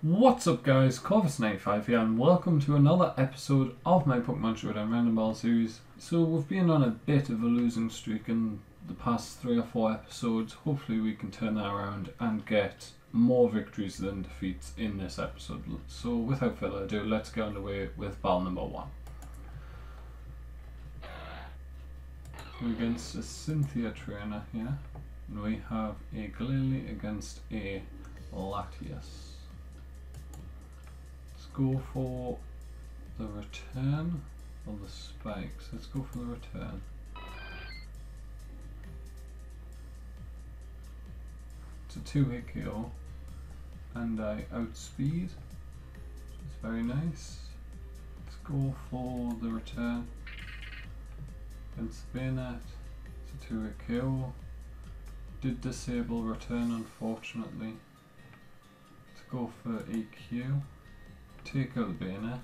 What's up guys, Corvus95 here and welcome to another episode of my Pokemon Showdown Random Ball series. So we've been on a bit of a losing streak in the past three or four episodes. Hopefully we can turn that around and get more victories than defeats in this episode. So without further ado, let's get underway with battle number one. We're against a Cynthia trainer here. And we have a Glalie against a Latias go for the return or the spikes. Let's go for the return. It's a two hit kill and I outspeed, It's very nice. Let's go for the return. Against Banette, it's a two hit kill. Did disable return unfortunately. Let's go for EQ take out the Banette.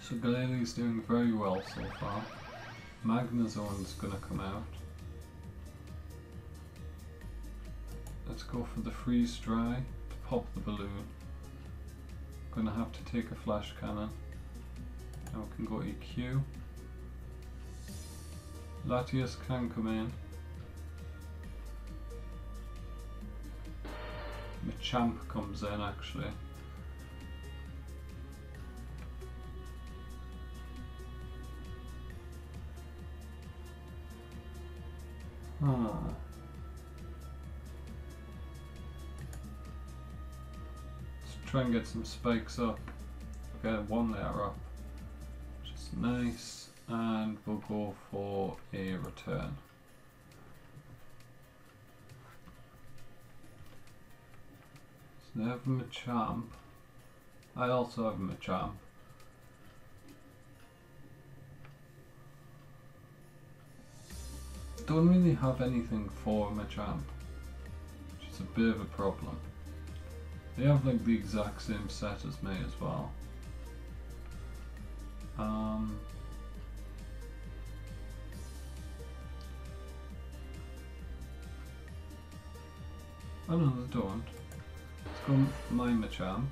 So Glalie's doing very well so far. Magnezone's gonna come out. Let's go for the freeze dry to pop the balloon. Gonna have to take a flash cannon. Now we can go EQ. Latias can come in. Machamp comes in actually. Huh. Let's try and get some spikes up. Get one layer up, which is nice. And we'll go for a return. They have a Machamp. I also have a Machamp. Don't really have anything for Machamp, which is a bit of a problem. They have like the exact same set as me as well. Um, oh no, they don't from my Machamp.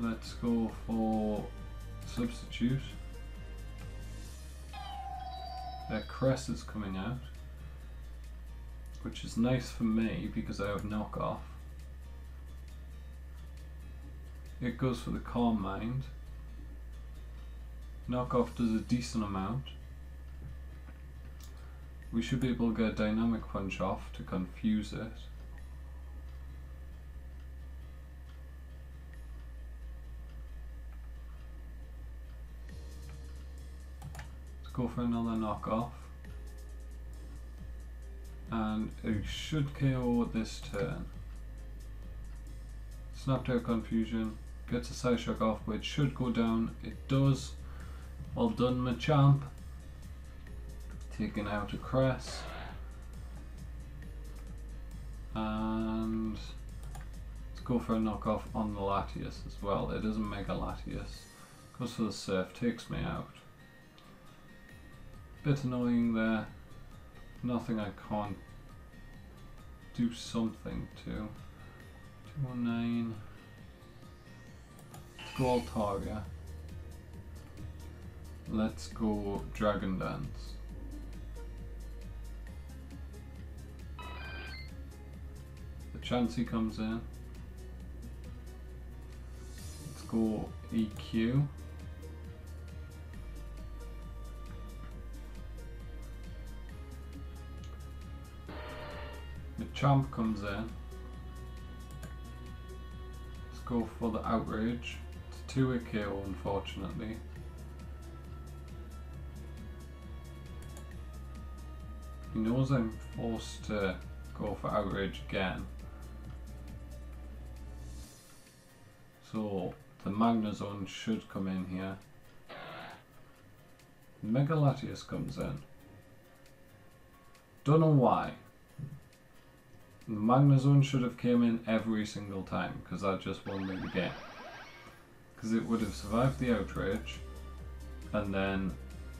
Let's go for substitute. Uh, Cress is coming out, which is nice for me because I have knockoff. It goes for the Calm Mind. Knockoff does a decent amount. We should be able to get a Dynamic Punch off to confuse it. Go for another knockoff. And it should KO this turn. Snaptail Confusion gets a Psyshock off, but it should go down. It does. Well done, Machamp. Taking out a Cress. And let's go for a knockoff on the Latias as well. It is a Mega Latias. Goes for the Surf, takes me out. Bit annoying there. Nothing I can't do something to. 219. Let's go. Let's go Dragon Dance. The Chansey comes in. Let's go EQ. Chomp comes in. Let's go for the outrage. It's 2 hit KO unfortunately. He knows I'm forced to go for outrage again. So the Magnezone should come in here. Mega Latias comes in. Don't know why. Magnezone should have came in every single time because that just won me the game. Because it would have survived the outrage and then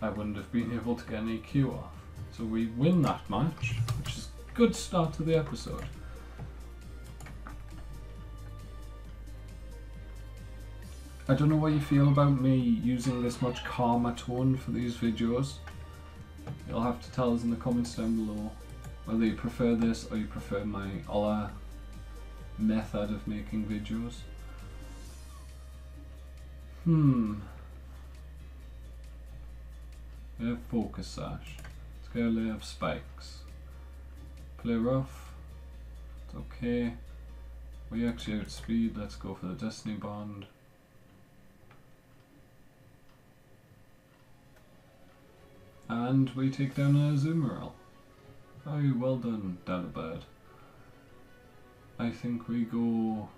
I wouldn't have been able to get an EQ off. So we win that match, which is good start to the episode. I don't know what you feel about me using this much calmer tone for these videos. You'll have to tell us in the comments down below whether you prefer this or you prefer my other method of making videos. Hmm. Have focus sash. Let's a layer of spikes. Play rough. It's okay. We actually outspeed. Let's go for the destiny bond. And we take down a Azumarill. Oh, well done, Delibird. I think we go...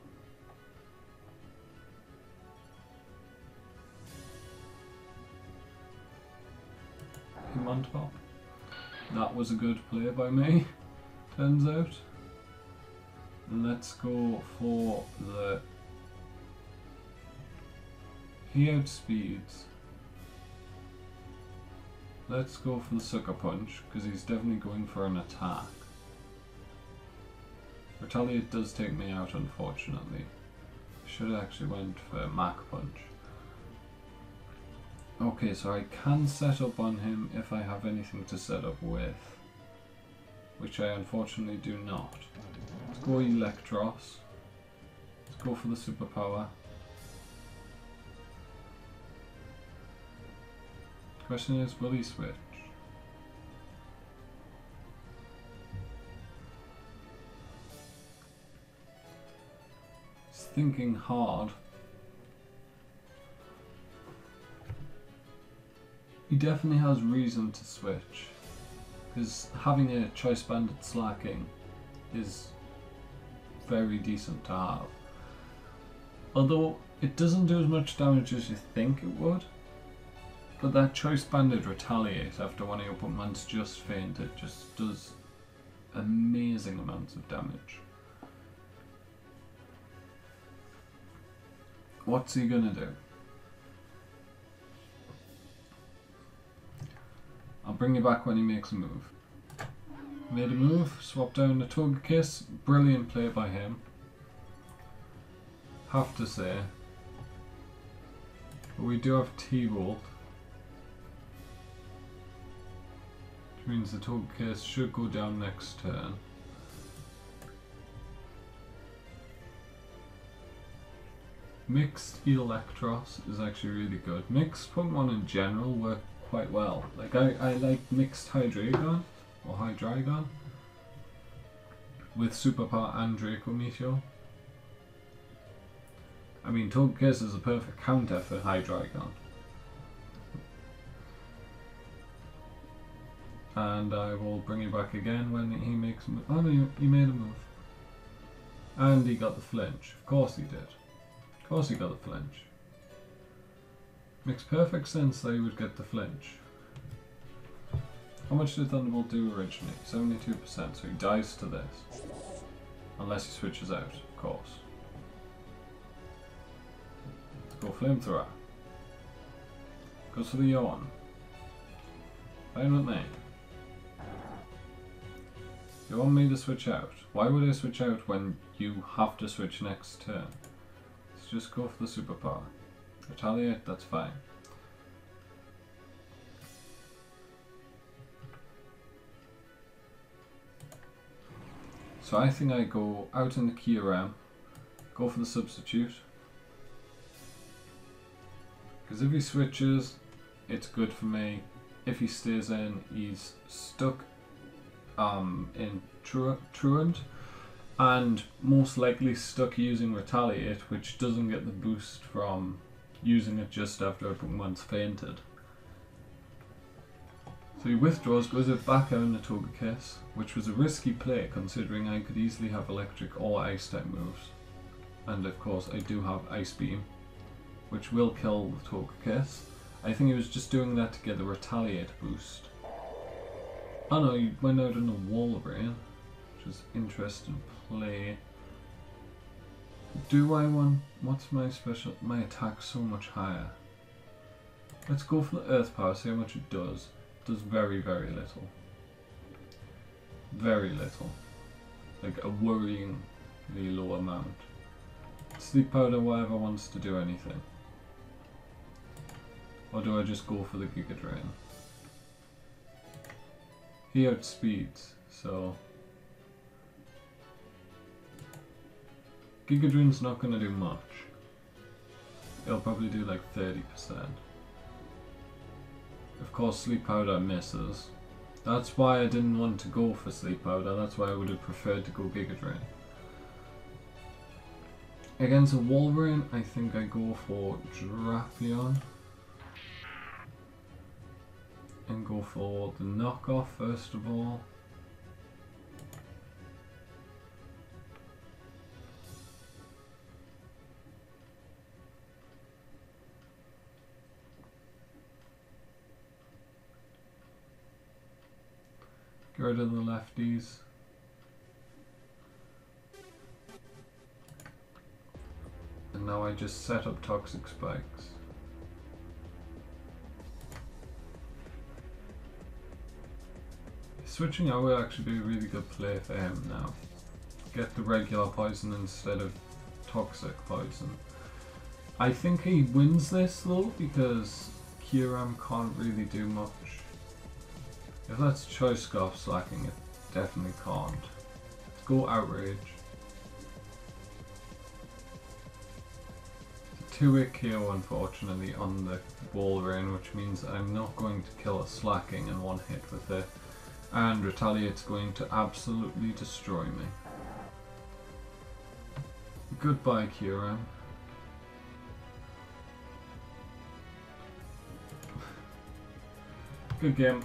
Him on top. That was a good play by me, turns out. Let's go for the... He outspeeds. Let's go for the Sucker Punch, because he's definitely going for an attack. Retaliate does take me out, unfortunately. Should have actually went for Mach Punch. Okay, so I can set up on him if I have anything to set up with. Which I unfortunately do not. Let's go Eelektross. Let's go for the superpower. Question is, will he switch? He's thinking hard. He definitely has reason to switch. Because having a choice banded Slaking is very decent to have. Although it doesn't do as much damage as you think it would. But that choice banded retaliate after one of your opponents just fainted just does amazing amounts of damage. What's he gonna do? I'll bring you back when he makes a move. Made a move, swapped down the Tug Togekiss, brilliant play by him. Have to say. But we do have T-Bolt. Which means the Togekiss should go down next turn. Mixed Eelektross is actually really good. Mixed Pokemon in general work quite well. Like I, I like mixed Hydreigon or Hydreigon with Superpower and Draco Meteor. I mean Togekiss is a perfect counter for Hydreigon. And I will bring you back again when he makes a move. Oh no, he made a move. And he got the flinch. Of course he did. Of course he got the flinch. Makes perfect sense that he would get the flinch. How much did Thunderbolt do originally? 72%, so he dies to this. Unless he switches out, of course. Go Flamethrower. Goes for the yawn. Fine with me. You want me to switch out? Why would I switch out when you have to switch next turn? Let's just go for the superpower. Retaliate, that's fine. So I think I go out in the Kyurem, go for the substitute. Because if he switches, it's good for me. If he stays in, he's stuck um, in Truant and most likely stuck using Retaliate, which doesn't get the boost from using it just after Pokemon's fainted. So he withdraws, goes back out in the Togekiss, which was a risky play considering I could easily have electric or ice type moves. And of course I do have Ice Beam, which will kill the Togekiss. I think he was just doing that to get the Retaliate boost. Oh no, you went out on a Walrein, which is interesting play. Do I want, what's my special, my attack so much higher? Let's go for the Earth Power, see how much it does. It does very, very little. Very little. Like a worryingly low amount. Sleep powder, whatever wants to do anything. Or do I just go for the Giga Drain? He outspeeds, so... Giga Drain's not going to do much. It'll probably do like 30%. Of course, Sleep Powder misses. That's why I didn't want to go for Sleep Powder, that's why I would have preferred to go Giga Drain. Against a Walrein, I think I go for Drapion. And go for the knockoff first of all. Get rid of the lefties. And now I just set up toxic spikes. Switching out will actually be a really good play for him now. Get the regular poison instead of toxic poison. I think he wins this though because Kyurem can't really do much. If that's Choice Scarf Slaking, it definitely can't. Let's go Outrage. It's a two-hit KO unfortunately on the Walrein, which means I'm not going to kill a Slaking in one hit with it. And Retaliate's going to absolutely destroy me. Goodbye, Kyurem. Good game.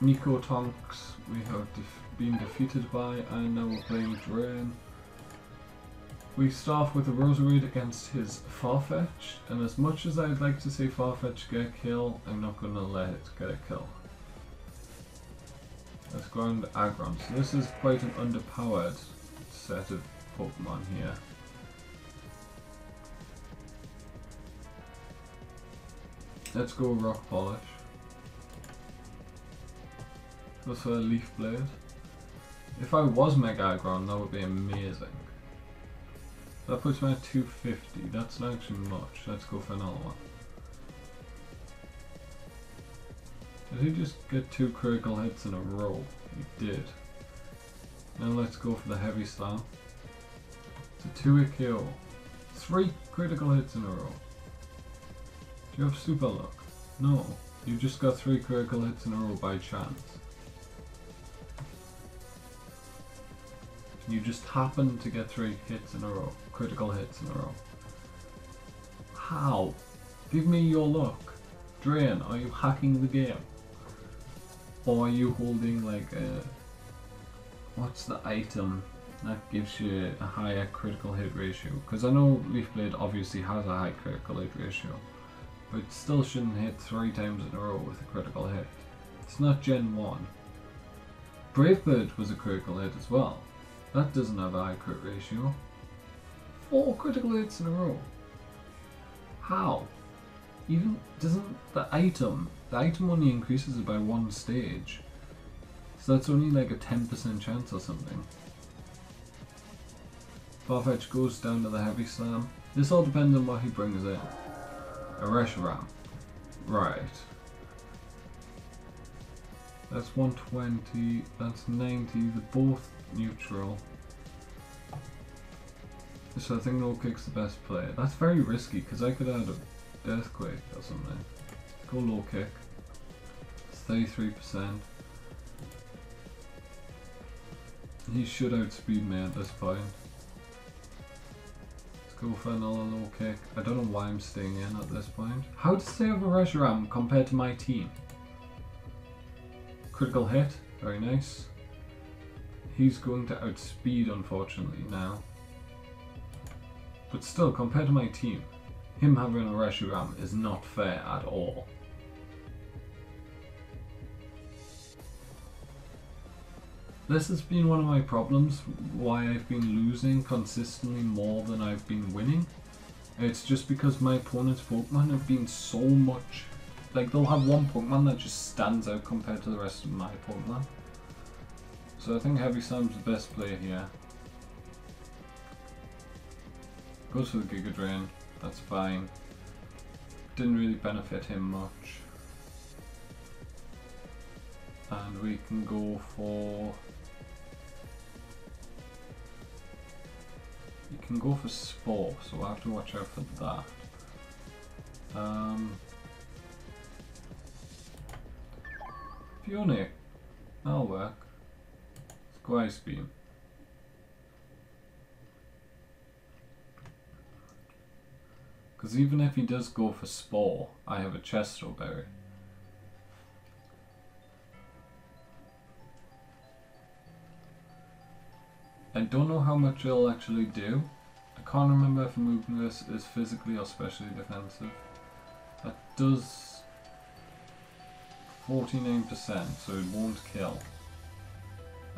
Nico Tonks we have def been defeated by and now we're playing Drain. We start with a Roserade against his Farfetch and as much as I'd like to see Farfetch get a kill, I'm not going to let it get a kill. Let's go on Aggron. So this is quite an underpowered set of Pokemon here. Let's go Rock Polish. With a Leaf Blade. If I was Mega Aggron, that would be amazing. That puts me at 250. That's not actually much. Let's go for another one. Did he just get two critical hits in a row? He did. Now let's go for the heavy slam. It's a 2 hit KO. Three critical hits in a row. Do you have super luck? No. You just got three critical hits in a row by chance. You just happen to get three hits in a row, critical hits in a row. How? Give me your luck. Drain, are you hacking the game? Or are you holding like a... What's the item that gives you a higher critical hit ratio? Because I know Leaf Blade obviously has a high critical hit ratio, but still shouldn't hit three times in a row with a critical hit. It's not Gen 1. Brave Bird was a critical hit as well. That doesn't have a high crit ratio. Four critical hits in a row. How? Even doesn't the item the item only increases it by one stage. So that's only like a 10% chance or something. Farfetch goes down to the heavy slam. This all depends on what he brings in. A Reshiram. Right. That's 120, that's 90, they're both neutral. So I think low kick's the best play. That's very risky because I could add a earthquake or something. Go low kick. It's 33%. He should outspeed me at this point. Let's go for another low kick. I don't know why I'm staying in at this point. How they have a Reshiram compared to my team? Critical hit, very nice. He's going to outspeed unfortunately now. But still, compared to my team, him having a Reshiram is not fair at all. This has been one of my problems, why I've been losing consistently more than I've been winning. It's just because my opponent's Pokemon have been so much like they'll have one Pokemon that just stands out compared to the rest of my Pokemon. So I think Heavy Slam's the best player here. Goes for the Giga Drain, that's fine. Didn't really benefit him much. And we can go for... You can go for Spore, so we'll have to watch out for that. Um, Phione, that'll work. Because even if he does go for Spore, I have a Chesto Berry. I don't know how much it'll actually do. I can't remember if this is physically or specially defensive. That does 49%, so it won't kill.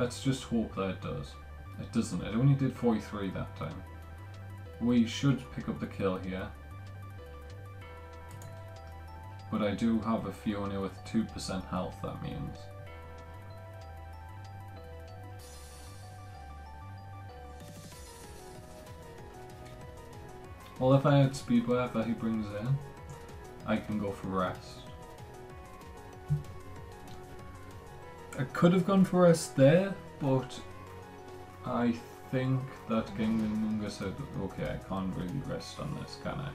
Let's just hope that it does. It doesn't. It only did 43 that time. We should pick up the kill here. But I do have a Phione with 2% health, that means. Well, if I had speed whatever he brings in, I can go for rest. Could have gone for rest there, but I think that Gengarmunga said, okay, I can't really rest on this, can I?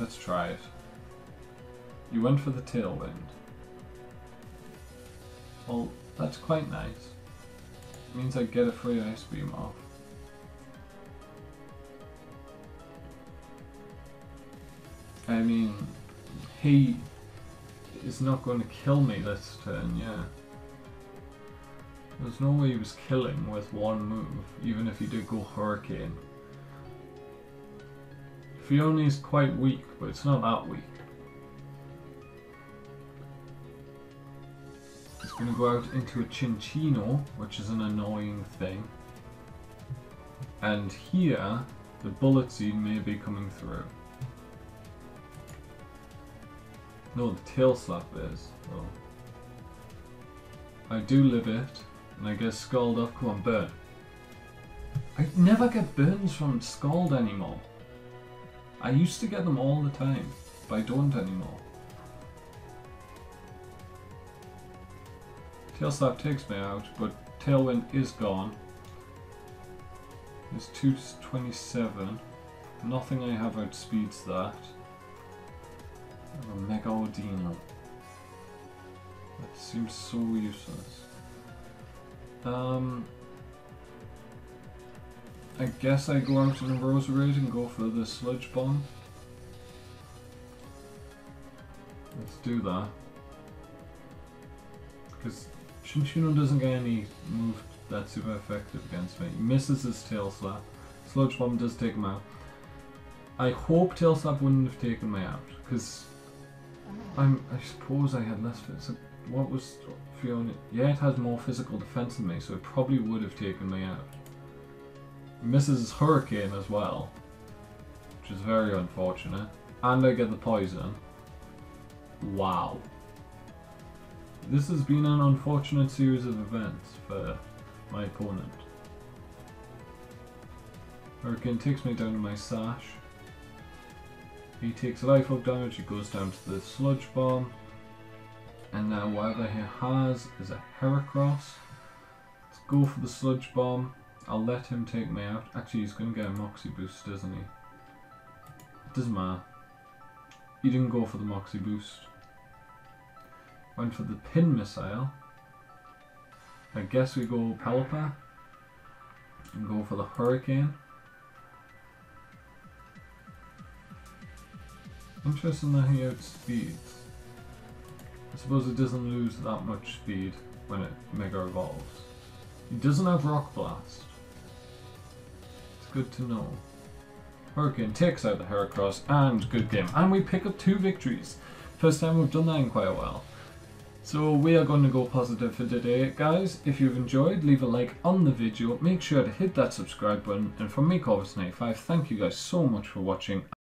Let's try it. You went for the Tailwind. Well, that's quite nice. It means I get a free Ice Beam off. I mean, he is not going to kill me this turn, yeah. There's no way he was killing with one move, even if he did go Hurricane. Phione is quite weak, but it's not that weak. It's going to go out into a Cinccino, which is an annoying thing. And here, the Bullet Seed may be coming through. No, the tail slap is. Oh. I do live it, and I get Scald off. Come on, burn. I never get burns from Scald anymore. I used to get them all the time, but I don't anymore. Tail Slap takes me out, but Tailwind is gone. There's 227. Nothing I have outspeeds that. A Mega Audino. That seems so useless. Um, I guess I go out in a Roserade and go for the Sludge Bomb. Let's do that. Because Cinccino doesn't get any move that's super effective against me. He misses his Tail Slap. Sludge Bomb does take him out. I hope Tail Slap wouldn't have taken me out, because I'm, I suppose I had less physical. What was Phione? Yeah, it has more physical defense than me, so it probably would have taken me out. Misses Hurricane as well, which is very unfortunate. And I get the poison. Wow. This has been an unfortunate series of events for my opponent. Hurricane takes me down to my sash. He takes Life Orb damage, he goes down to the sludge bomb. And now whatever he has is a Heracross. Let's go for the sludge bomb. I'll let him take me out. Actually he's gonna get a Moxie boost, doesn't he? Doesn't matter. He didn't go for the Moxie boost. Went for the pin missile. I guess we go Pelipper. And go for the Hurricane. Interesting that he outspeeds. I suppose it doesn't lose that much speed when it Mega Evolves. He doesn't have Rock Blast. It's good to know. Hurricane takes out the Heracross and good game. And we pick up two victories. First time we've done that in quite a while. So we are going to go positive for today. Guys, if you've enjoyed, leave a like on the video. Make sure to hit that subscribe button. And from me, Corvus95, thank you guys so much for watching.